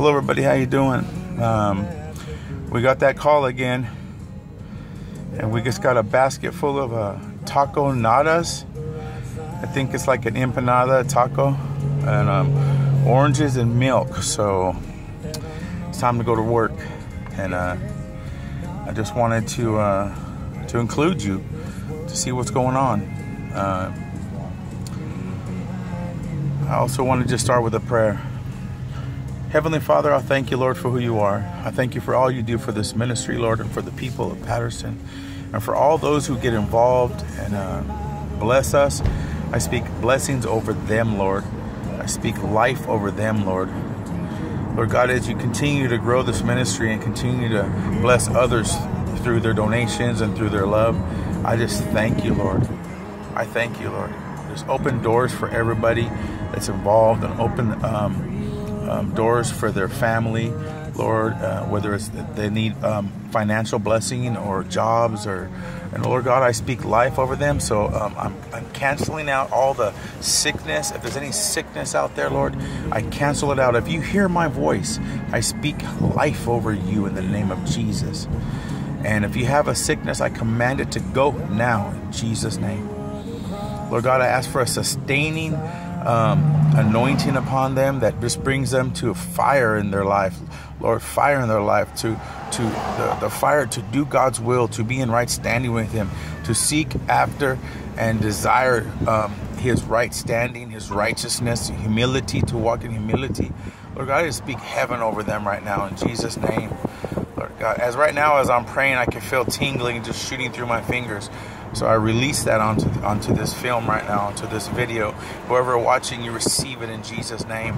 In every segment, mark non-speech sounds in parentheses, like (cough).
Hello, everybody. How you doing? Um, we got that call again, and we just got a basket full of uh, taco nadas. I think it's like an empanada taco, and um, oranges and milk. So it's time to go to work, and uh, I just wanted to uh, to include you to see what's going on. Uh, I also want to just start with a prayer. Heavenly Father, I thank you, Lord, for who you are. I thank you for all you do for this ministry, Lord, and for the people of Patterson, and for all those who get involved and uh, bless us. I speak blessings over them, Lord. I speak life over them, Lord. Lord God, as you continue to grow this ministry and continue to bless others through their donations and through their love, I just thank you, Lord. I thank you, Lord. Just open doors for everybody that's involved and open um, um, doors for their family, Lord, uh, whether it's they need um, financial blessing or jobs or and Lord God, I speak life over them. So um, I'm, I'm canceling out all the sickness. If there's any sickness out there, Lord, I cancel it out. If you hear my voice, I speak life over you in the name of Jesus. And if you have a sickness, I command it to go now in Jesus' name. Lord God, I ask for a sustaining um, anointing upon them that just brings them to fire in their life. Lord, fire in their life to to the, the fire to do God's will, to be in right standing with Him, to seek after and desire um, His right standing, His righteousness, humility, to walk in humility. Lord God, I just speak heaven over them right now in Jesus' name. Lord God, as right now as I'm praying, I can feel tingling just shooting through my fingers. So I release that onto onto this film right now, onto this video. Whoever watching, you receive it in Jesus' name.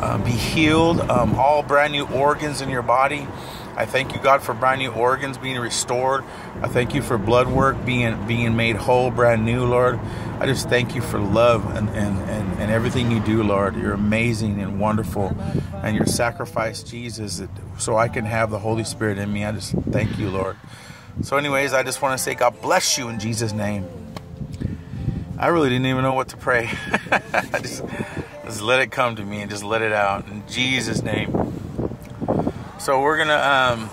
Uh, be healed. Um, all brand new organs in your body. I thank you, God, for brand new organs being restored. I thank you for blood work being being made whole, brand new, Lord. I just thank you for love and, and, and, and everything you do, Lord. You're amazing and wonderful. And your sacrifice, Jesus, so I can have the Holy Spirit in me. I just thank you, Lord. So, anyways, I just want to say God bless you in Jesus' name. I really didn't even know what to pray. (laughs) I just, just let it come to me and just let it out in Jesus' name. So we're gonna um,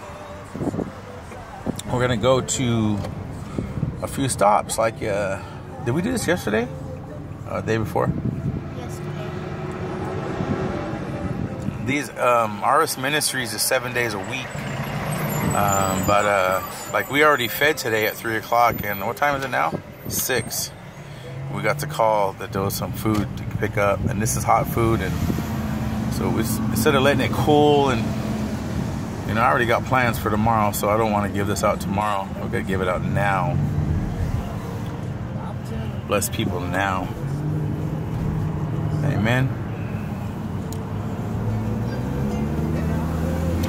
we're gonna go to a few stops. Like, uh, did we do this yesterday? Uh, day before? Yesterday. These um, RS Ministries is seven days a week. Um, but uh, like we already fed today at three o'clock, and what time is it now? Six. We got the call that there was some food to pick up, and this is hot food, and so we, instead of letting it cool, and you know, I already got plans for tomorrow, so I don't want to give this out tomorrow. I'm gonna give it out now. Bless people now. Amen.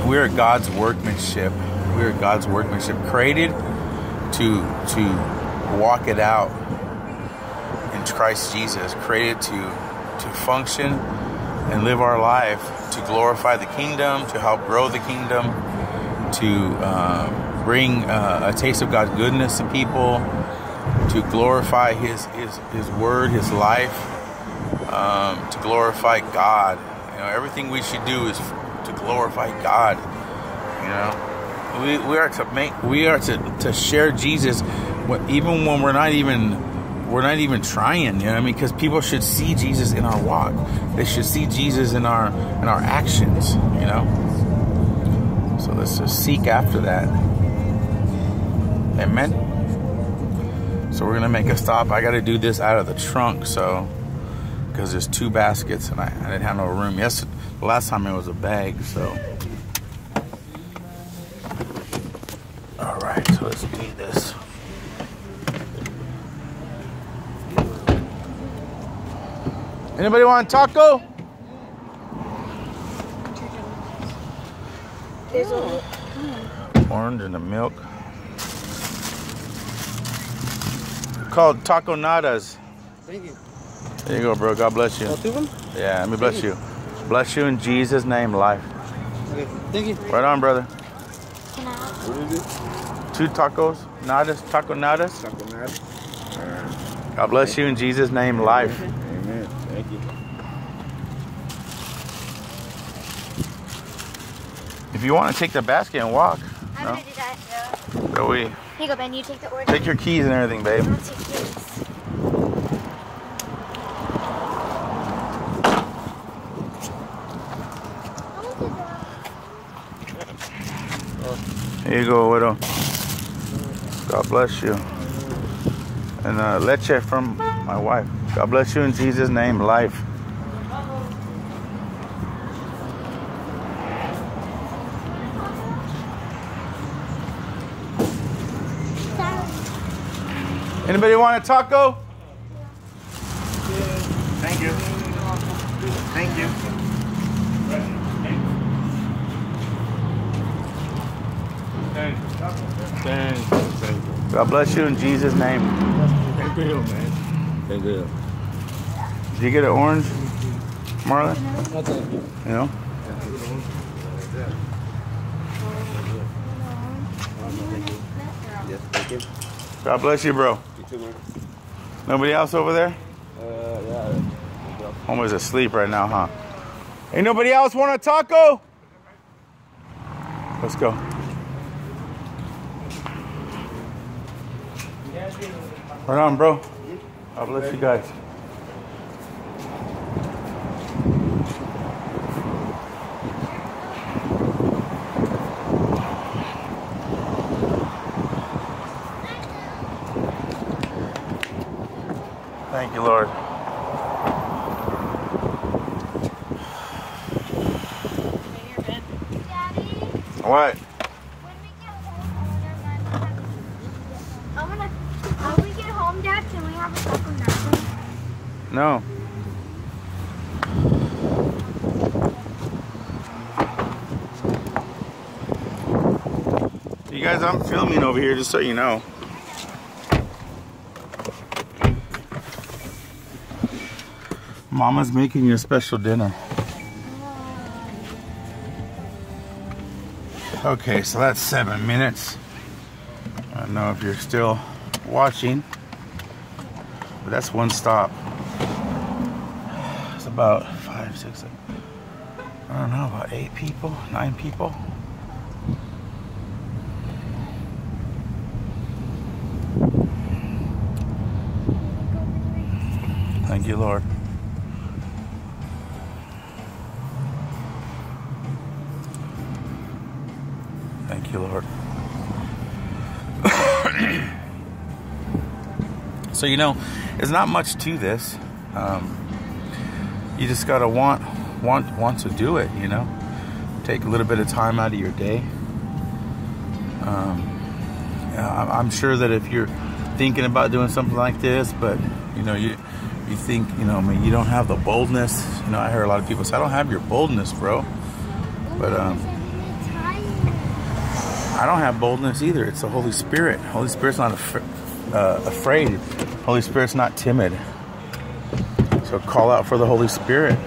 We are God's workmanship. We are God's workmanship, created to to walk it out in Christ Jesus, created to to function and live our life to glorify the kingdom, to help grow the kingdom, to uh, bring uh, a taste of God's goodness to people, to glorify His His His word, His life, um, to glorify God. You know, everything we should do is to glorify God. You know we, we are to make we are to, to share Jesus even when we're not even we're not even trying you know what I mean? Because people should see Jesus in our walk. They should see Jesus in our in our actions you know? So let's just seek after that. Amen? So we're gonna make a stop. I got to do this out of the trunk so because there's two baskets and I, I didn't have no room. The last time it was a bag so so let's do this. Anybody want a taco? There's a Orange and the milk. Called taco nadas. Thank you. There you go, bro. God bless you. All two of them? Yeah, let me bless you. Bless you in Jesus' name, life. Okay. Thank you. Right on, brother. can I What is it? Two tacos, nadas, taco nadas. Taco Nat. God bless you in Jesus' name, life. Amen. Thank you. If you want to take the basket and walk, I'm No. gonna do that. go we Here you go, Ben. You take the orange. take your keys and everything, babe. I'll take this. Here you go, widow. God bless you. And uh, leche from my wife. God bless you in Jesus' name. Life. Anybody want a taco? Thank you. Thank you. God bless you in Jesus' name. Thank you, man. Thank you. Did you get an orange, Marlon? No, thank you. You know? Yes, thank you. God bless you, bro. You too, man. Nobody else over there? Uh, yeah. Almost asleep right now, huh? Ain't nobody else want a taco? Let's go. Right on, bro. God bless you guys. Thank you, Lord. Daddy, What? No. You guys, I'm filming over here just so you know. Mama's making you a special dinner. Okay, so that's seven minutes. I don't know if you're still watching, but that's one stop. About five, six, seven, I don't know, about eight people, nine people. Thank you, Lord. Thank you, Lord. (coughs) so you know, there's not much to this. Um, you just gotta want, want, want to do it. You know, take a little bit of time out of your day. Um, I'm sure that if you're thinking about doing something like this, but you know, you you think, you know, I mean, you don't have the boldness. You know, I hear a lot of people say, "I don't have your boldness, bro." But um, I don't have boldness either. It's the Holy Spirit. Holy Spirit's not af- uh, afraid. Holy Spirit's not timid. So call out for the Holy Spirit.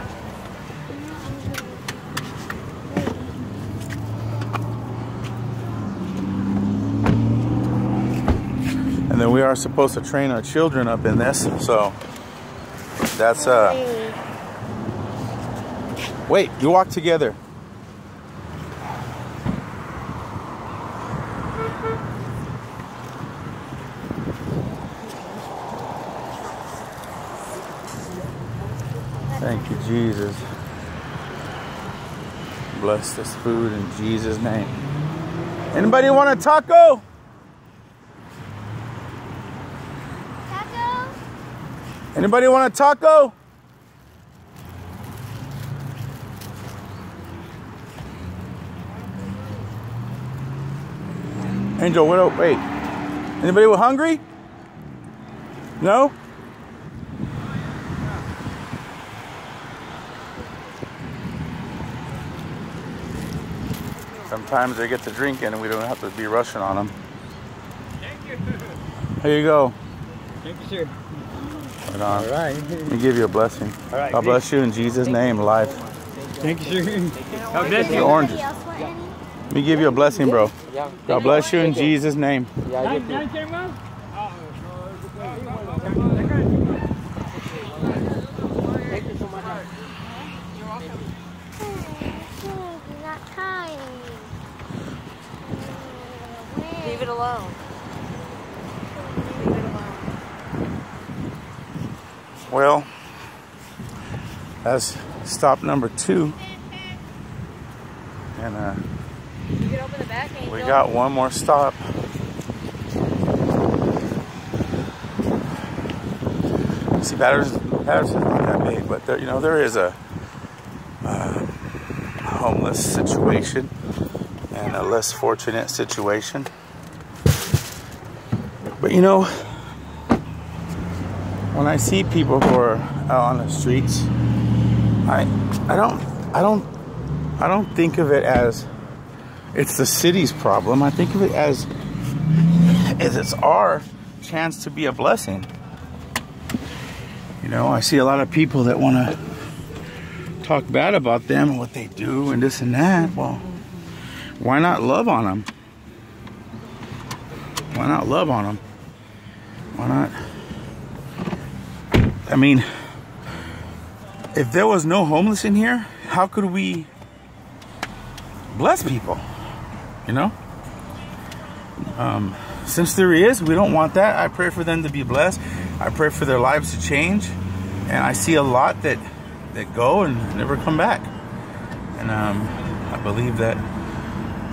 And then we are supposed to train our children up in this. So that's uh Wait, you walk together. Thank you, Jesus. Bless this food in Jesus' name. Anybody want a taco? Taco? Anybody want a taco? Angel, what? Wait. Anybody were hungry? No? Sometimes they get to drinking and we don't have to be rushing on them. Thank you. (laughs) Here you go. Thank you, sir. Right on. All right. Let me give you a blessing. All right. God bless you in Jesus' name, life. Thank you, sir. God bless you. oranges. Anybody else want? Let me give you a blessing, bro. Yeah. God bless you in Jesus' name. Yeah, you too. Thank you so much. You're not kind. Leave it alone. Leave it alone. Well, that's stop number two. And uh, You can open the back, we got one more stop. See, Patterson, Patterson's not that big, but there, you know there is a uh, homeless situation and a less fortunate situation. But you know, when I see people who are out on the streets, I I don't I don't I don't think of it as it's the city's problem. I think of it as as it's our chance to be a blessing. You know, I see a lot of people that want to talk bad about them and what they do and this and that. Well, why not love on them? Why not love on them? Why not? I mean, if there was no homeless in here, how could we bless people? You know? Um, since there is, we don't want that. I pray for them to be blessed. I pray for their lives to change. And I see a lot that that go and never come back. And um, I believe that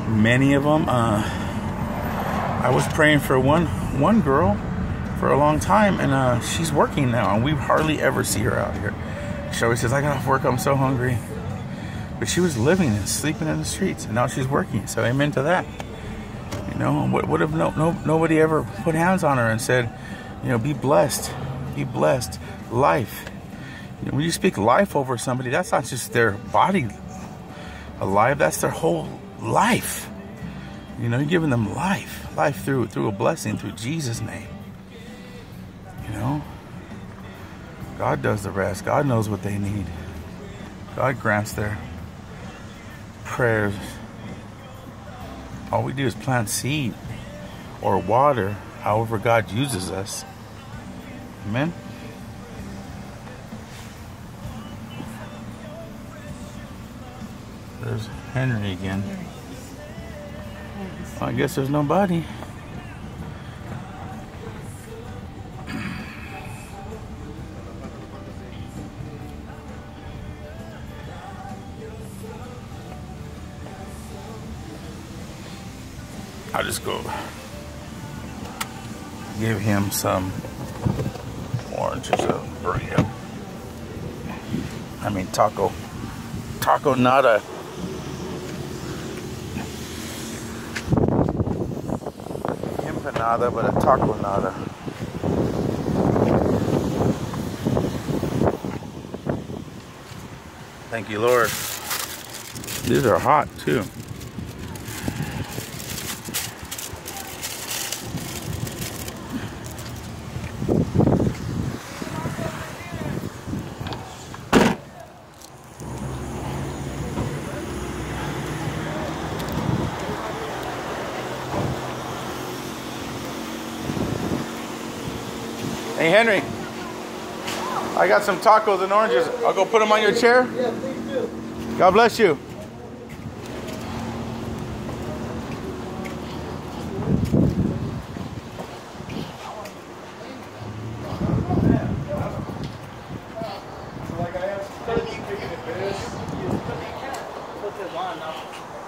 many of them. Uh, I was praying for one one girl for a long time, and uh, she's working now, and we hardly ever see her out here. She always says, "I got off work. I'm so hungry." But she was living and sleeping in the streets, and now she's working. So amen to that. You know, what what if no, no nobody ever put hands on her and said, you know, be blessed, be blessed, life. You know, when you speak life over somebody, that's not just their body alive; that's their whole life. You know, you're giving them life, life through through a blessing, through Jesus' name. God does the rest. God knows what they need. God grants their prayers. All we do is plant seed or water, however God uses us. Amen. There's Henry again. I guess there's nobody. Just go give him some oranges of burrito. I mean taco. Taco nada. Empanada, but a taco nada. Thank you, Lord. These are hot too. Hey, Henry. I got some tacos and oranges. I'll go put them on your chair. Yeah, please do. God bless you. Like I am studying for you, Put this on now.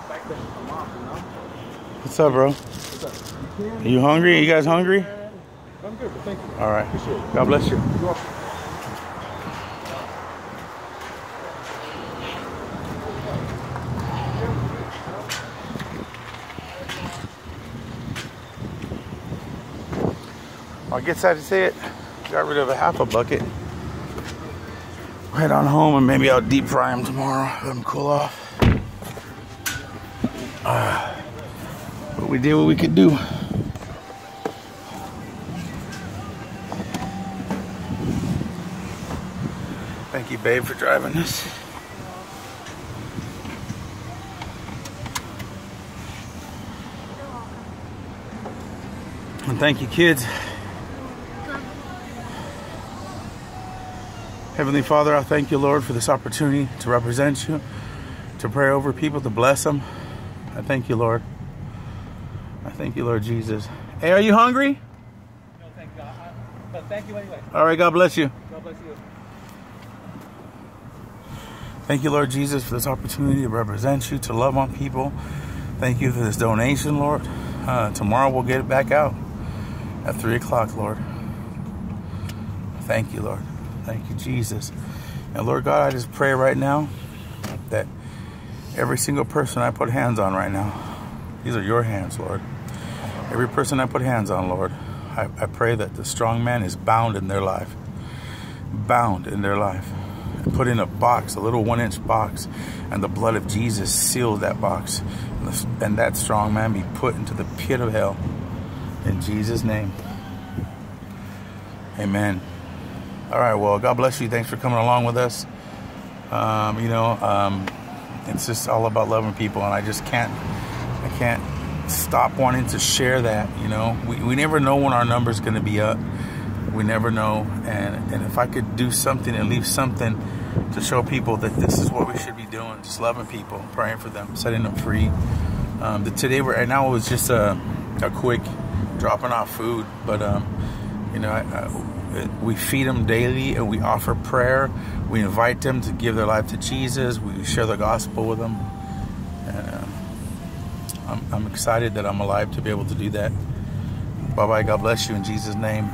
Back to come off, you know? What's up, bro? What's up? Are you hungry? You guys hungry? I'm good, but thank you. All right. God bless you. You're welcome. I guess I'd say it. Got rid of a half a bucket. Head on home and maybe I'll deep fry them tomorrow. Let them cool off. Uh, but we did what we could do. Babe, for driving this. And thank you, kids. Heavenly Father, I thank you, Lord, for this opportunity to represent you, to pray over people, to bless them. I thank you, Lord. I Thank you, Lord Jesus. Hey, are you hungry? No, thank God. But thank you anyway. All right, God bless you. God bless you. Thank you, Lord Jesus, for this opportunity to represent you, to love on people. Thank you for this donation, Lord. Uh, tomorrow we'll get it back out at 3 o'clock, Lord. Thank you, Lord. Thank you, Jesus. And Lord God, I just pray right now that every single person I put hands on right now, these are your hands, Lord. Every person I put hands on, Lord, I, I pray that the strong man is bound in their life. Bound in their life. Put in a box, a little one inch box, and the blood of Jesus seals that box. And, and that strong man be put into the pit of hell. In Jesus' name. Amen. All right, well, God bless you. Thanks for coming along with us. Um, you know, um, it's just all about loving people, and I just can't, I can't stop wanting to share that. You know, we, we never know when our number's going to be up. We never know, and and if I could do something and leave something to show people that this is what we should be doing, just loving people, praying for them, setting them free. Um, the, today, we're, right now, it was just a, a quick dropping off food, but um, you know, I, I, we feed them daily and we offer prayer. We invite them to give their life to Jesus. We share the gospel with them. And um, I'm, I'm excited that I'm alive to be able to do that. Bye bye. God bless you in Jesus' name.